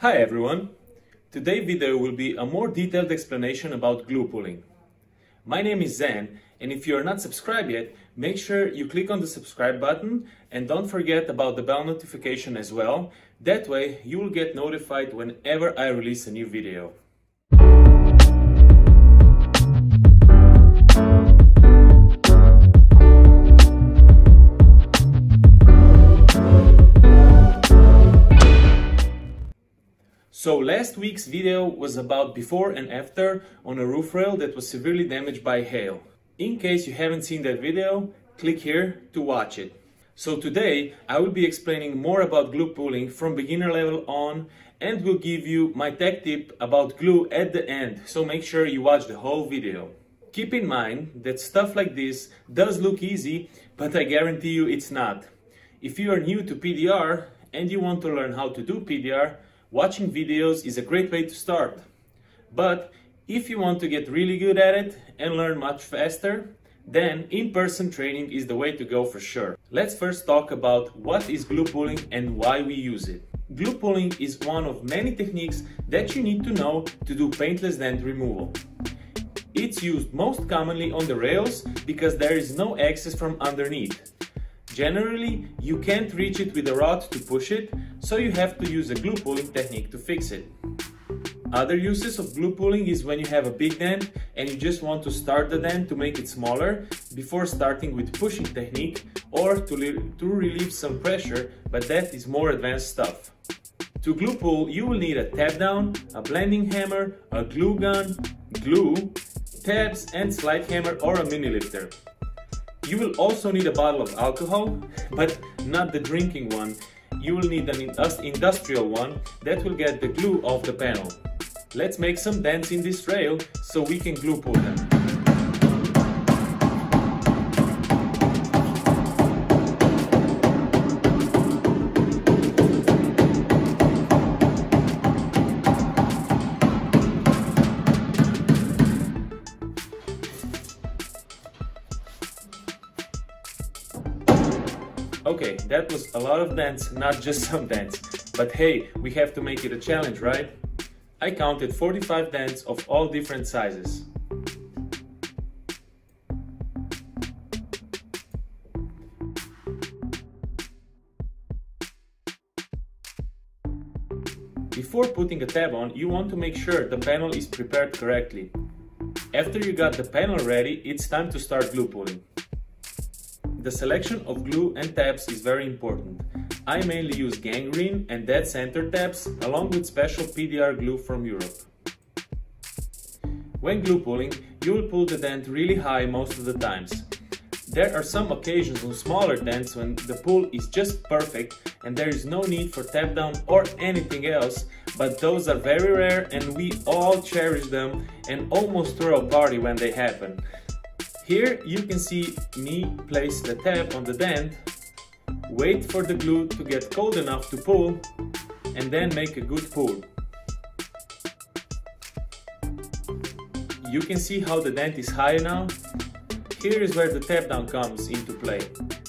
Hi everyone! Today's video will be a more detailed explanation about glue pulling. My name is Zan and if you are not subscribed yet, make sure you click on the subscribe button and don't forget about the bell notification as well. That way you will get notified whenever I release a new video. So last week's video was about before and after on a roof rail that was severely damaged by hail. In case you haven't seen that video, click here to watch it. So today I will be explaining more about glue pulling from beginner level on and will give you my tech tip about glue at the end, so make sure you watch the whole video. Keep in mind that stuff like this does look easy, but I guarantee you it's not. If you are new to PDR and you want to learn how to do PDR, watching videos is a great way to start. But if you want to get really good at it and learn much faster, then in-person training is the way to go for sure. Let's first talk about what is glue pulling and why we use it. Glue pulling is one of many techniques that you need to know to do paintless dent removal. It's used most commonly on the rails because there is no access from underneath. Generally, you can't reach it with a rod to push it, so you have to use a glue pulling technique to fix it. Other uses of glue pulling is when you have a big dent and you just want to start the dent to make it smaller before starting with pushing technique or to, to relieve some pressure, but that is more advanced stuff. To glue pull, you will need a tap down, a blending hammer, a glue gun, glue, tabs and slide hammer or a mini lifter. You will also need a bottle of alcohol, but not the drinking one. You will need an industrial one that will get the glue off the panel. Let's make some dents in this rail so we can glue pull them. Okay, that was a lot of dents, not just some dents. But hey, we have to make it a challenge, right? I counted 45 dents of all different sizes. Before putting a tab on, you want to make sure the panel is prepared correctly. After you got the panel ready, it's time to start glue pulling. The selection of glue and tabs is very important. I mainly use Gang Green and dead center tabs along with special PDR glue from Europe. When glue pulling, you will pull the dent really high most of the times. There are some occasions on smaller dents when the pull is just perfect and there is no need for tap down or anything else, but those are very rare and we all cherish them and almost throw a party when they happen. Here you can see me place the tab on the dent, wait for the glue to get cold enough to pull, and then make a good pull. You can see how the dent is high now. Here is where the tap down comes into play.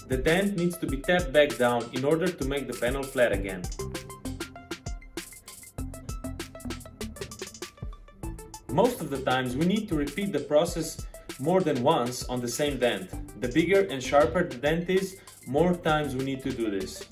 The dent needs to be tapped back down in order to make the panel flat again. Most of the times we need to repeat the process more than once on the same dent. The bigger and sharper the dent is, more times we need to do this.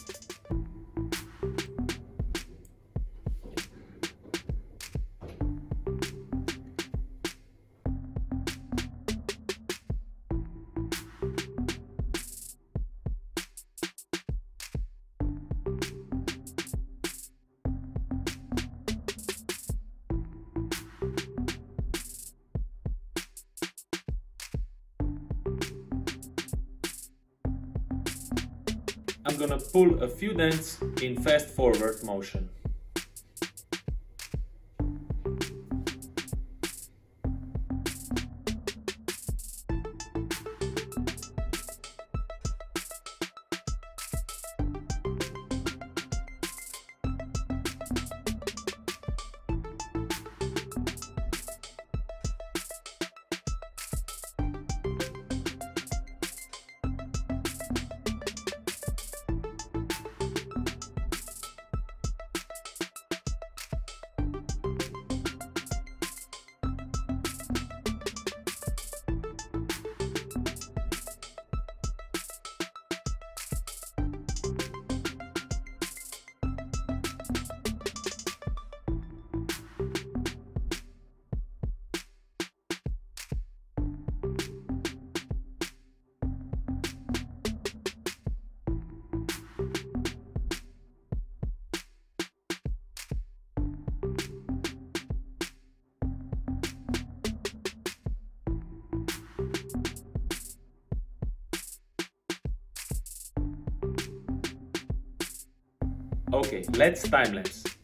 I'm gonna pull a few dents in fast forward motion. Okay, let's time lapse.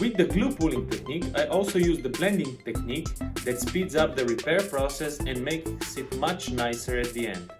With the glue pulling technique, I also use the blending technique that speeds up the repair process and makes it much nicer at the end.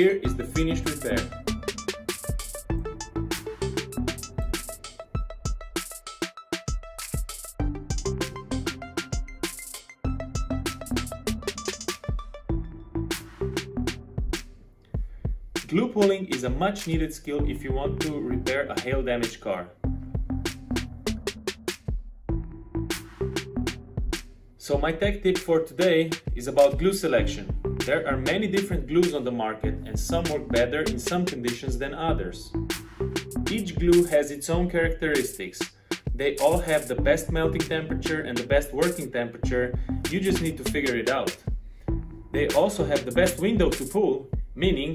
Here is the finished repair. Glue pulling is a much needed skill if you want to repair a hail damaged car. So my tech tip for today is about glue selection. There are many different glues on the market and some work better in some conditions than others. Each glue has its own characteristics. They all have the best melting temperature and the best working temperature, you just need to figure it out. They also have the best window to pull, meaning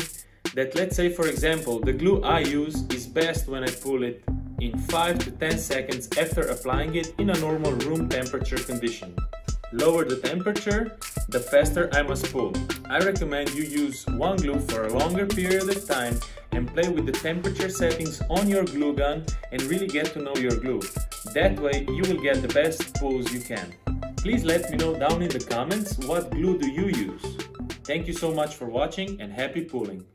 that let's say for example the glue I use is best when I pull it in 5 to 10 seconds after applying it in a normal room temperature condition. Lower the temperature, the faster I must pull. I recommend you use one glue for a longer period of time and play with the temperature settings on your glue gun and really get to know your glue. That way you will get the best pulls you can. Please let me know down in the comments what glue do you use. Thank you so much for watching and happy pulling.